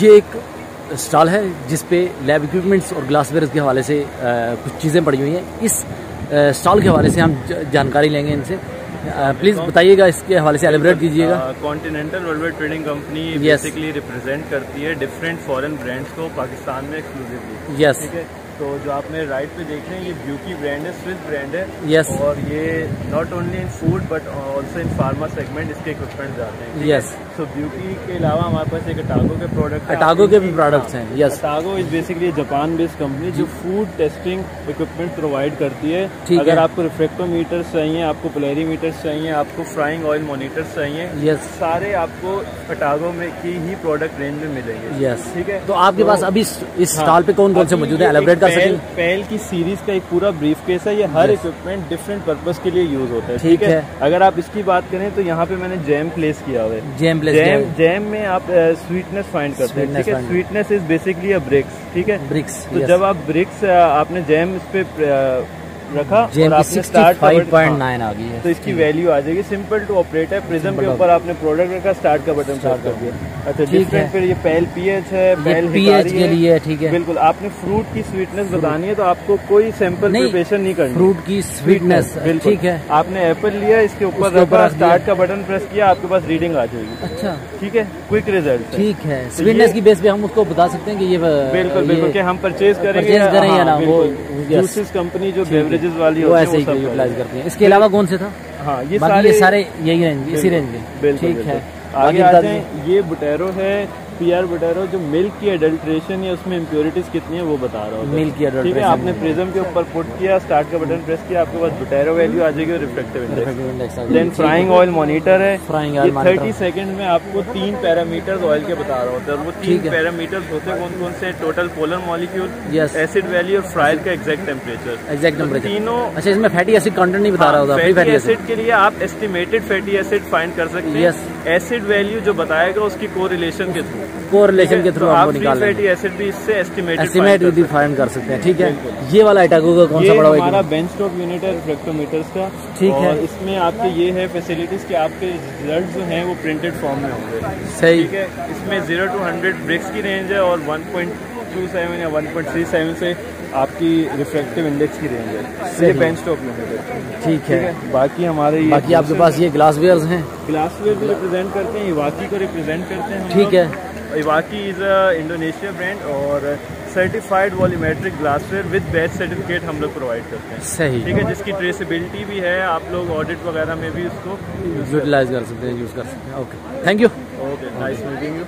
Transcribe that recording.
ये एक स्टॉल है जिस पे लैब इक्विपमेंट्स और ग्लासवेयर के हवाले से आ, कुछ चीज़ें पड़ी हुई हैं। इस स्टॉल के हवाले से हम जानकारी लेंगे इनसे। प्लीज़ बताइएगा इसके हवाले से एलिब्रेट कीजिएगा। Continental world trading company basically represent करती है डिफरेंट फॉरेन ब्रांड्स को पाकिस्तान में एक्सक्लूसिवली यस है? तो जो आपने राइट पे देख रहे हैं ये ब्यूटी ब्रांड है स्विस ब्रांड है। यस और ये not only in food but also in pharma segment इसके इक्विपमेंट जाते हैं यस सो ब्यूटी के अलावा हमारे पास एक अटागो के प्रोडक्ट अटागो के भी प्रोडक्ट्स हैं yes Atago is basically Japan based company जो फ़ूड टेस्टिंग इक्विपमेंट प्रोवाइड करती है। अगर है। आपको रिफ्लेक्टोमीटर्स चाहिए आपको पोलैरीमीटर्स चाहिए आपको फ्राइंग ऑयल मोनीटर्स चाहिए यस सारे आपको अटागो में की ही प्रोडक्ट रेंज में मिलेंगे। यस ठीक है? तो आपके पास अभी इस स्टॉल पे कौन कौन से मौजूद है? एलिब्रेट कर पहल, सकें। पहल की सीरीज़ का एक पूरा ब्रीफ केस है। ये हर इक्विपमेंट डिफरेंट पर्पज के लिए यूज़ होता है। ठीक है। अगर आप इसकी बात करें तो यहाँ पे मैंने जैम प्लेस किया हुआ है। जैम प्लेस जैम जैम में आप स्वीटनेस फाइंड करते हैं। ठीक है? Sweetness is basically a brix ठीक है? ब्रिक्स तो जब आप ब्रिक्स आपने जैम इस पे रखा और आपने स्टार्ट 65.9 आ गई है तो इसकी वैल्यू आ जाएगी। सिंपल टू ऑपरेट है प्रिज्म के ऊपर आपने प्रोडक्ट रखा स्टार्ट का बटन प्रेस कर दिया। अच्छा ठीक है। फिर ये पहल पीएच है पहल पीएच के लिए है, ठीक है। बिल्कुल आपने फ्रूट की स्वीटनेस बतानी है तो आपको कोई सैंपल नहीं, प्रिपरेशन नहीं करनी। फ्रूट की स्वीटनेस ठीक है। आपने एप्पल लिया इसके ऊपर रखा स्टार्ट का बटन प्रेस किया आपके पास रीडिंग आ जाएगी। अच्छा। ठीक है क्विक रिज़ल्ट ठीक है। तो स्वीटनेस की बेस पे हम उसको बता सकते हैं कि ये बिल्कुल बिल्कुल हम परचेज करेंगे कंपनी जो बेवरेजेस वाली वो होती है ऐसे ही यूटिलाइज करती है। इसके अलावा कौन से था? हाँ ये सारे यही रेंज इसी रेंज में ठीक है। आगे आते आ बता ये बुटेरो है पीआर बुटेरो जो मिल्क की एडल्ट्रेशन या उसमें इम्प्योरिटीज कितनी है वो बता रहा हूँ। Milk की ठीक है आपने प्रिज्म के ऊपर पुट किया स्टार्ट का बटन प्रेस किया आपके पास बुटेरो वैल्यू आ जाएगी और reflective index then frying oil monitor है oil monitor। थर्टी सेकंड में आपको तीन पैरामीटर्स ऑयल के बता रहा होता है और वो तीन ठीक है। पैरामीटर्स होते हैं कौन कौन से total polar molecule acid value और फ्रायर का एग्जैक्ट टेम्परेचर एग्जैक्ट टेम्परेचर तीनों अच्छा इसमें फैटी एसिड कंटेंट नहीं बता रहा होगा फैटी एसिड के लिए आप एस्टिमेटेड फैटी एसिड फाइंड कर सकते हैं। एसिड वैल्यू जो बताएगा उसकी कोरिलेशन के थ्रू कोरिलेशन के थ्रू आपको आप निकाल फैटी एसिड भी इससे एस्टिमेटेड एस्टिमेट भी फाइंड कर सकते हैं ठीक है? ये वाला एटागो का कौन सा बड़ा हमारा बेंच टॉप यूनिट है रिफ्लेक्टोमीटर्स का। ठीक है। इसमें आपके ये है फैसिलिटीज़ कि आपके रिज़ल्ट जो है वो प्रिंटेड फॉर्म में होंगे। सही। ठीक है? इसमें ज़ीरो टू हंड्रेड ब्रिक्स की रेंज है और वन पॉइंट टू सेवन या वन पॉइंट थ्री सेवन से आपकी रिफ्लेक्टिव इंडेक्स की रेंज है। तो ये। बेंच टॉप है ठीक है। बाकी हमारे ये बाकी आपके पास ये ग्लास वेयर्स हैं। ग्लासवेयर को रिप्रेजेंट करते हैं इवाकी को रिप्रेजेंट करते हैं ठीक है। Iwaki is a Indonesia brand और certified volumetric glassware with batch certificate हम लोग प्रोवाइड करते हैं। सही। ठीक है जिसकी ट्रेसेबिलिटी भी है आप लोग ऑडिट वगैरह में भी उसको यूटिलाइज कर सकते हैं यूज़ कर सकते हैं। Okay thank you okay nice meeting you